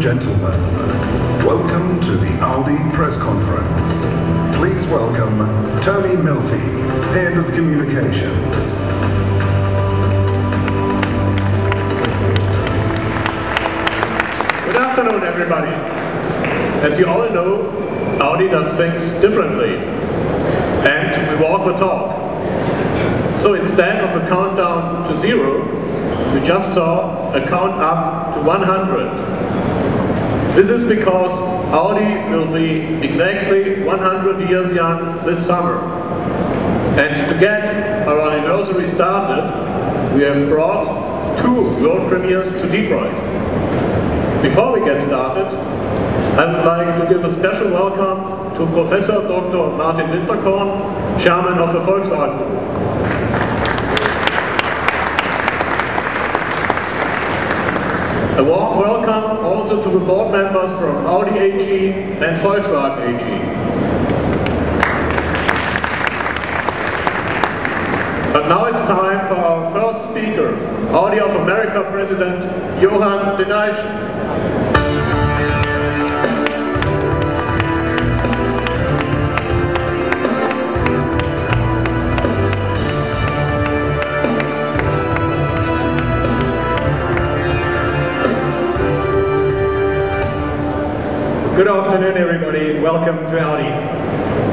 Gentlemen, welcome to the Audi press conference. Please welcome Tony Melfi, Head of Communications. Good afternoon, everybody. As you all know, Audi does things differently. And we walk the talk. So instead of a countdown to zero, we just saw a count up to 100. This is because Audi will be exactly 100 years young this summer. And to get our anniversary started, we have brought two world premieres to Detroit. Before we get started, I would like to give a special welcome to Professor Dr. Martin Winterkorn, Chairman of the Volkswagen Group. A warm welcome also to the board members from Audi AG and Volkswagen AG. But now it's time for our first speaker, Audi of America President Johan de Good afternoon, everybody, and welcome to Audi.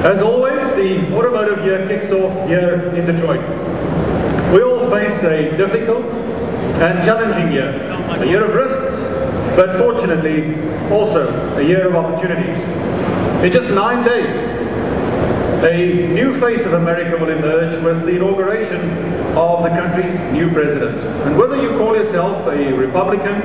As always, the automotive year kicks off here in Detroit. We all face a difficult and challenging year, a year of risks, but fortunately also a year of opportunities. In just nine days, a new face of America will emerge with the inauguration of the country's new president. And whether you call yourself a Republican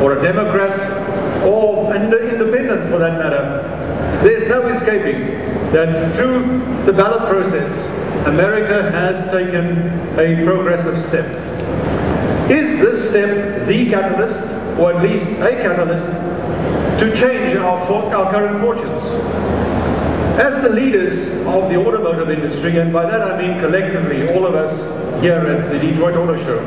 or a Democrat or an independent for that matter, there's no escaping that through the ballot process, America has taken a progressive step. Is this step the catalyst, or at least a catalyst, to change our, our current fortunes? As the leaders of the automotive industry, and by that I mean collectively all of us here at the Detroit Auto Show,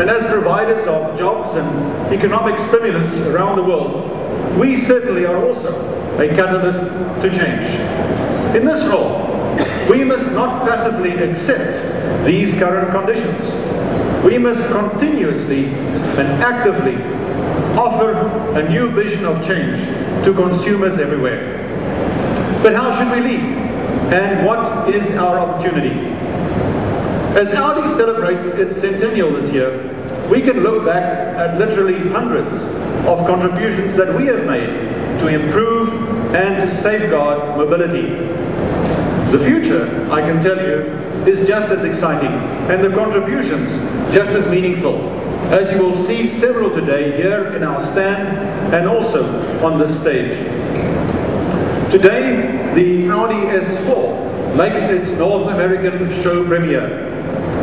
and as providers of jobs and economic stimulus around the world, we certainly are also a catalyst to change. In this role, we must not passively accept these current conditions. We must continuously and actively offer a new vision of change to consumers everywhere. But how should we lead? And what is our opportunity? As Audi celebrates its centennial this year, we can look back at literally hundreds of contributions that we have made to improve and to safeguard mobility. The future, I can tell you, is just as exciting and the contributions just as meaningful, as you will see several today here in our stand and also on this stage. Today, the Audi S4 makes its North American show premiere.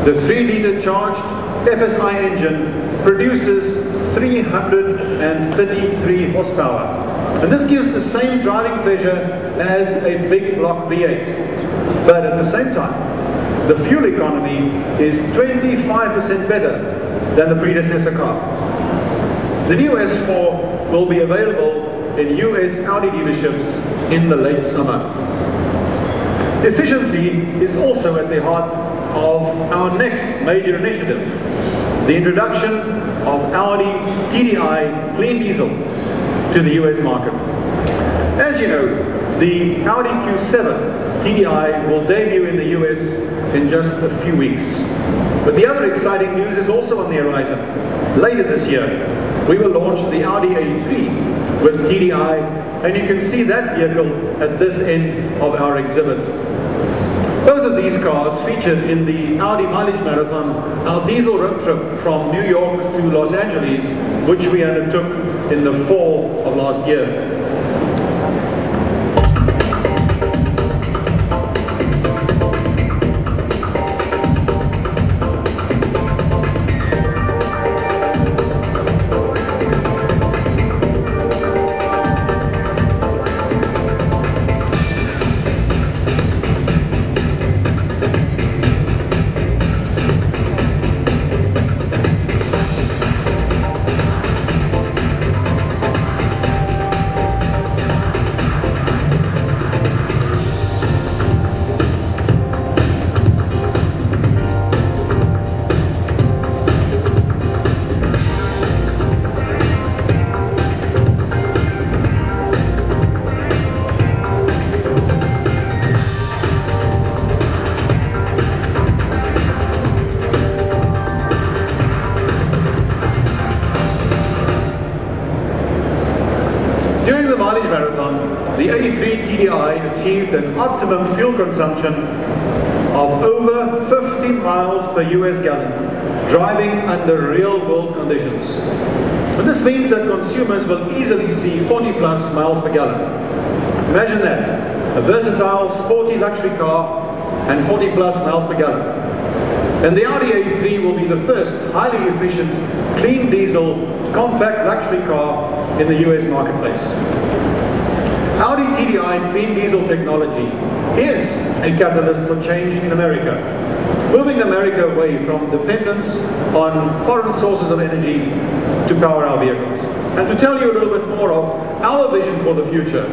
The 3-litre charged FSI engine produces 333 horsepower. And this gives the same driving pleasure as a big block V8. But at the same time, the fuel economy is 25% better than the predecessor car. The new S4 will be available in US Audi dealerships in the late summer. Efficiency is also at the heart of our next major initiative, the introduction of Audi TDI Clean Diesel to the US market. As you know, the Audi Q7 TDI will debut in the US in just a few weeks. But the other exciting news is also on the horizon. Later this year, we will launch the Audi A3 with TDI, and you can see that vehicle at this end of our exhibit. Both of these cars featured in the Audi Mileage Marathon, our diesel road trip from New York to Los Angeles, which we undertook in the fall of last year. The A3 TDI achieved an optimum fuel consumption of over 50 miles per US gallon, driving under real-world conditions. And this means that consumers will easily see 40 plus miles per gallon. Imagine that, a versatile, sporty luxury car and 40 plus miles per gallon. And the Audi A3 will be the first highly efficient, clean diesel, compact luxury car in the US marketplace. Audi TDI clean diesel technology is a catalyst for change in America, moving America away from dependence on foreign sources of energy to power our vehicles. And to tell you a little bit more of our vision for the future,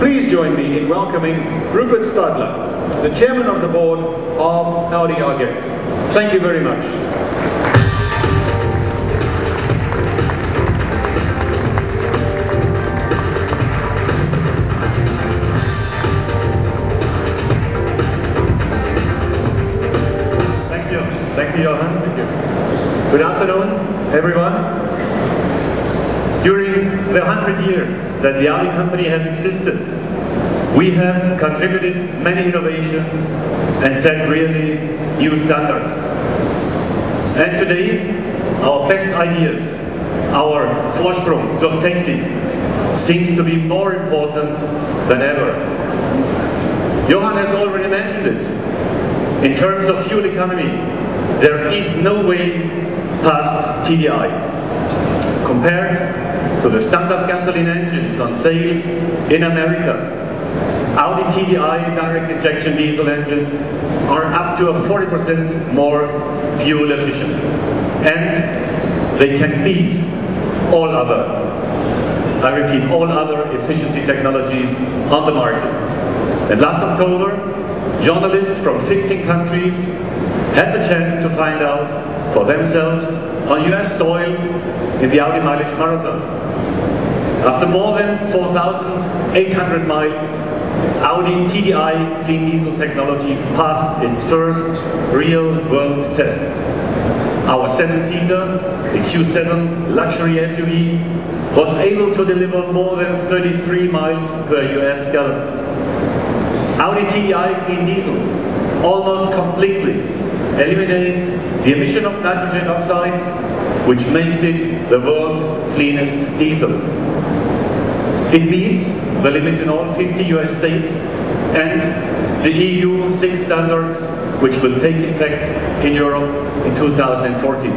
please join me in welcoming Rupert Stadler, the chairman of the board of Audi AG. Thank you very much. Thank you, Johan. Thank you. Good afternoon, everyone. During the hundred years that the Audi company has existed, we have contributed many innovations and set really new standards. And today, our best ideas, our Vorsprung durch Technik, seems to be more important than ever. Johan has already mentioned it. In terms of fuel economy, there is no way past TDI. Compared to the standard gasoline engines on sale in America, Audi TDI direct injection diesel engines are up to a 40% more fuel efficient. And they can beat all other, I repeat, all other efficiency technologies on the market. And last October, journalists from 15 countries had the chance to find out for themselves on US soil in the Audi Mileage Marathon. After more than 4,800 miles, Audi TDI clean diesel technology passed its first real world test. Our seven-seater, the Q7 luxury SUV, was able to deliver more than 33 miles per US gallon. Audi TDI Clean Diesel almost completely eliminates the emission of nitrogen oxides, which makes it the world's cleanest diesel. It meets the limits in all 50 US states and the EU 6 standards, which will take effect in Europe in 2014.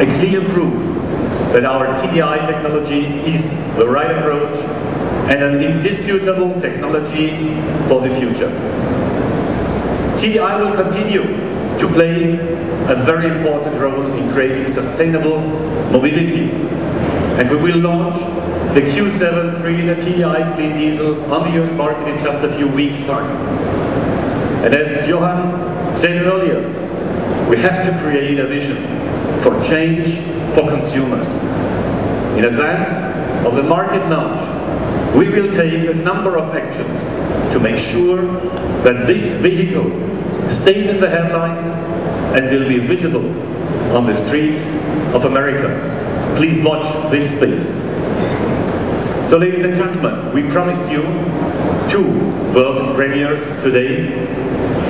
A clear proof that our TDI technology is the right approach and an indisputable technology for the future. TDI will continue to play a very important role in creating sustainable mobility. And we will launch the Q7 3-liter TDI clean diesel on the US market in just a few weeks' time. And as Johan said earlier, we have to create a vision for change for consumers. In advance of the market launch, we will take a number of actions to make sure that this vehicle stays in the headlines and will be visible on the streets of America. Please watch this space. So ladies and gentlemen, we promised you two world premieres today.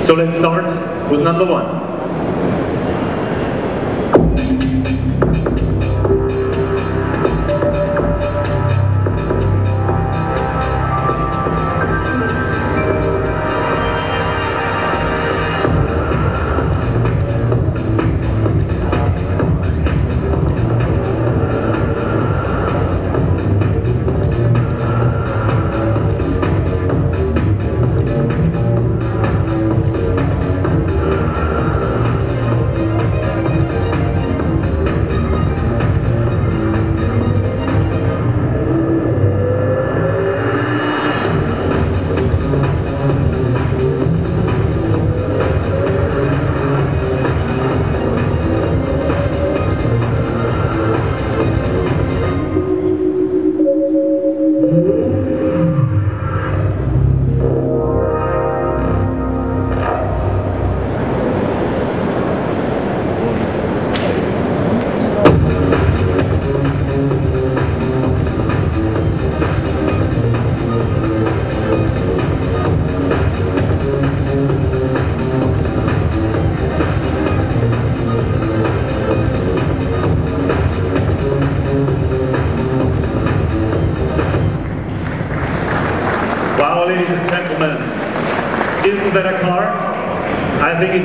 So let's start with number one.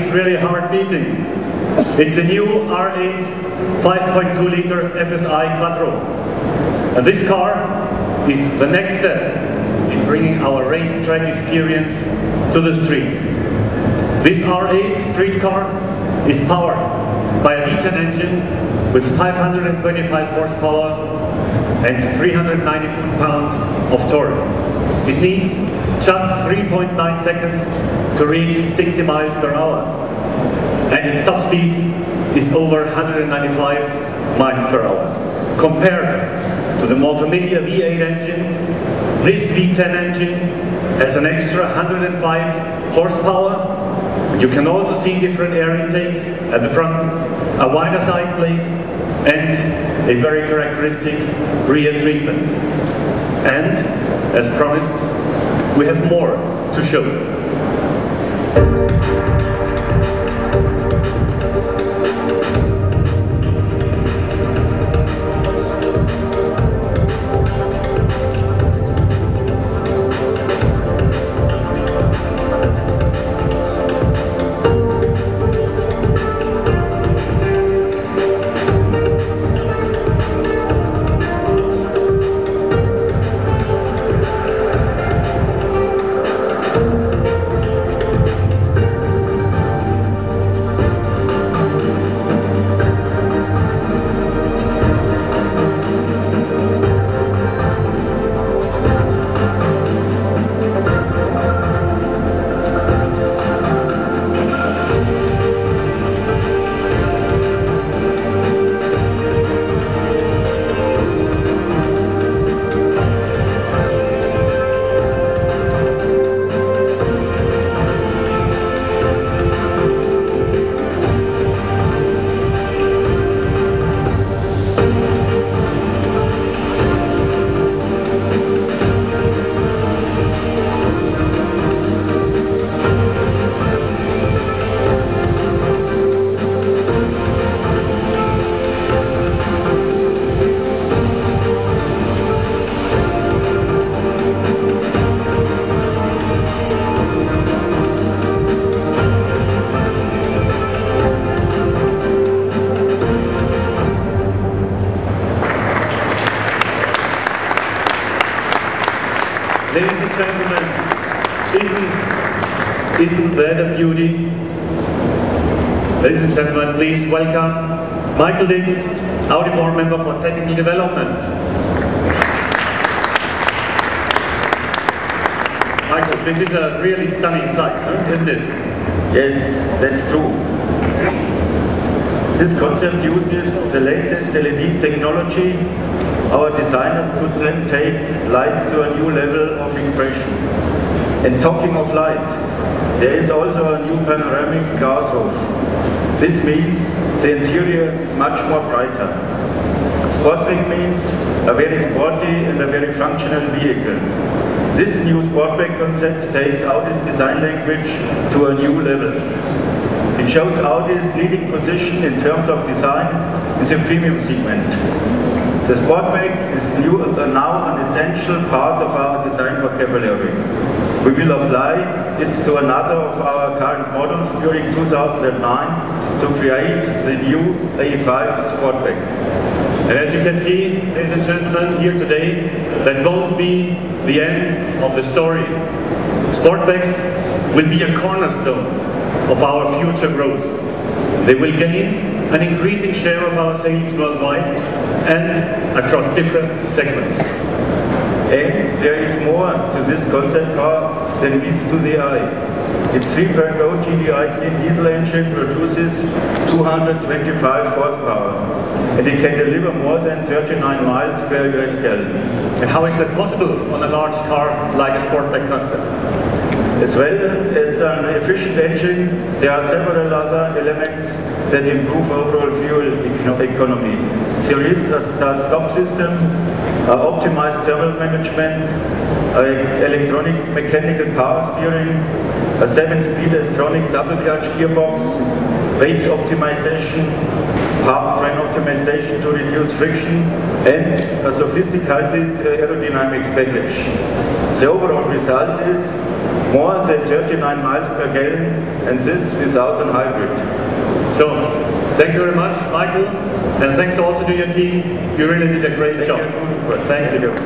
It's really heart beating. It's a new R8 5.2 liter FSI Quattro. And this car is the next step in bringing our racetrack experience to the street. This R8 street car is powered by a V10 engine with 525 horsepower and 390 foot-pounds of torque. It needs just 3.9 seconds to reach 60 miles per hour. And its top speed is over 195 miles per hour. Compared to the more familiar V8 engine, this V10 engine has an extra 105 horsepower. You can also see different air intakes at the front, a wider side plate, and a very characteristic rear treatment. And, as promised, we have more to show. And gentlemen, please welcome Michael Dick, Audi board member for technical development. Michael, this is a really stunning sight, huh? isn't it? Yes, that's true. This concept uses the latest LED technology. Our designers could then take light to a new level of expression. And talking of light, there is also a new panoramic glass roof. This means the interior is much more brighter. Sportback means a very sporty and a very functional vehicle. This new Sportback concept takes Audi's design language to a new level. It shows Audi's leading position in terms of design in the premium segment. The Sportback is new, uh, now an essential part of our design vocabulary. We will apply it to another of our current models during 2009 to create the new A5 Sportback. And as you can see, ladies and gentlemen, here today, that won't be the end of the story. Sportbacks will be a cornerstone of our future growth. They will gain an increasing share of our sales worldwide and across different segments. And there is more to this concept car than meets to the eye. Its 3.0 TDI clean diesel engine produces 225 horsepower and it can deliver more than 39 miles per US gallon. And how is that possible on a large car like a Sportback concept? As well as an efficient engine, there are several other elements that improve overall fuel economy. There is a start-stop system, optimized thermal management, electronic mechanical power steering, a 7-speed S-tronic double-clutch gearbox, weight optimization, powertrain optimization to reduce friction, and a sophisticated uh, aerodynamics package. The overall result is more than 39 miles per gallon, and this without a hybrid. So, thank you very much, Michael, and thanks also to your team. You really did a great Thank job. you. You.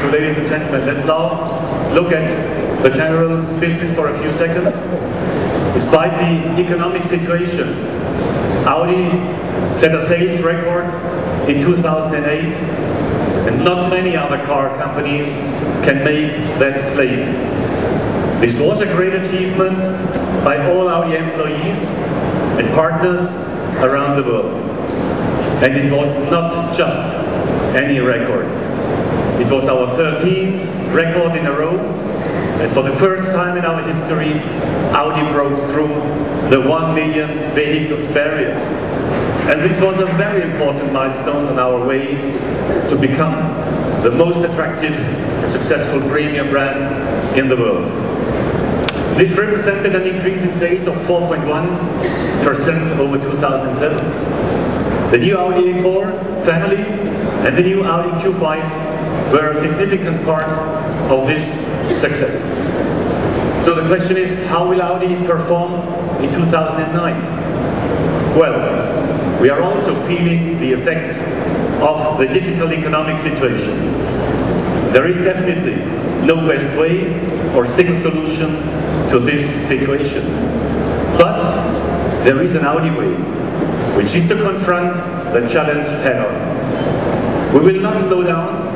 So, ladies and gentlemen, let's now look at the general business for a few seconds. Despite the economic situation, Audi set a sales record in 2008, and not many other car companies can make that claim. This was a great achievement by all our employees and partners around the world. And it was not just any record. It was our 13th record in a row, and for the first time in our history, Audi broke through the 1 million vehicles barrier. And this was a very important milestone on our way to become the most attractive and successful premium brand in the world. This represented an increase in sales of 4.1% over 2007. The new Audi A4 family and the new Audi Q5 were a significant part of this success. So the question is, how will Audi perform in 2009? Well, we are also feeling the effects of the difficult economic situation. There is definitely no best way or single solution to this situation. But there is an Audi way, which is to confront the challenge head on. We will not slow down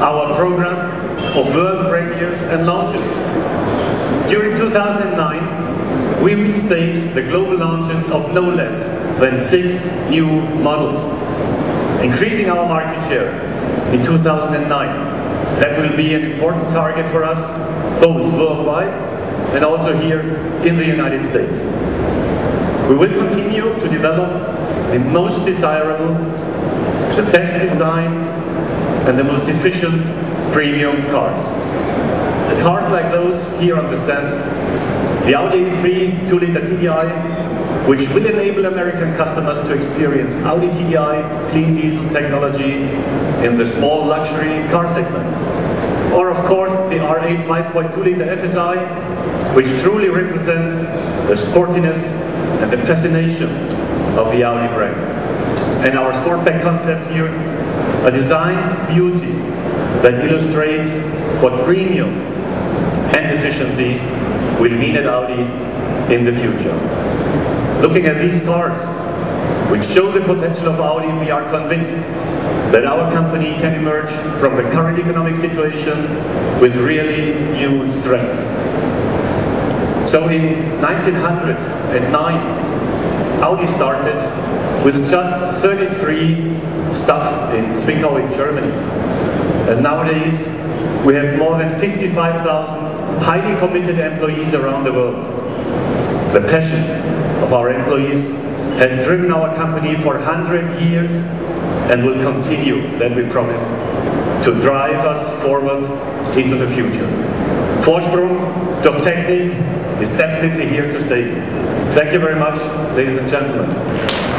our program of world premieres and launches. During 2009, we will stage the global launches of no less than six new models, increasing our market share in 2009. That will be an important target for us, both worldwide and also here in the United States. We will continue to develop the most desirable, the best designed, and the most efficient premium cars. The cars like those here understand the stand, the Audi A3 2-liter TDI, which will enable American customers to experience Audi TDI clean diesel technology in the small luxury car segment. Or of course the R8 5.2-liter FSI, which truly represents the sportiness and the fascination of the Audi brand. And our Sportback concept here, a designed beauty that illustrates what premium and efficiency will mean at Audi in the future. Looking at these cars, which show the potential of Audi, we are convinced that our company can emerge from the current economic situation with really new strengths. So in 1909, Audi started with just 33 staff in Zwickau in Germany. And nowadays, we have more than 55,000 highly committed employees around the world. The passion of our employees has driven our company for 100 years and will continue, that we promise, to drive us forward into the future. Vorsprung durch Technik is definitely here to stay. Thank you very much, ladies and gentlemen.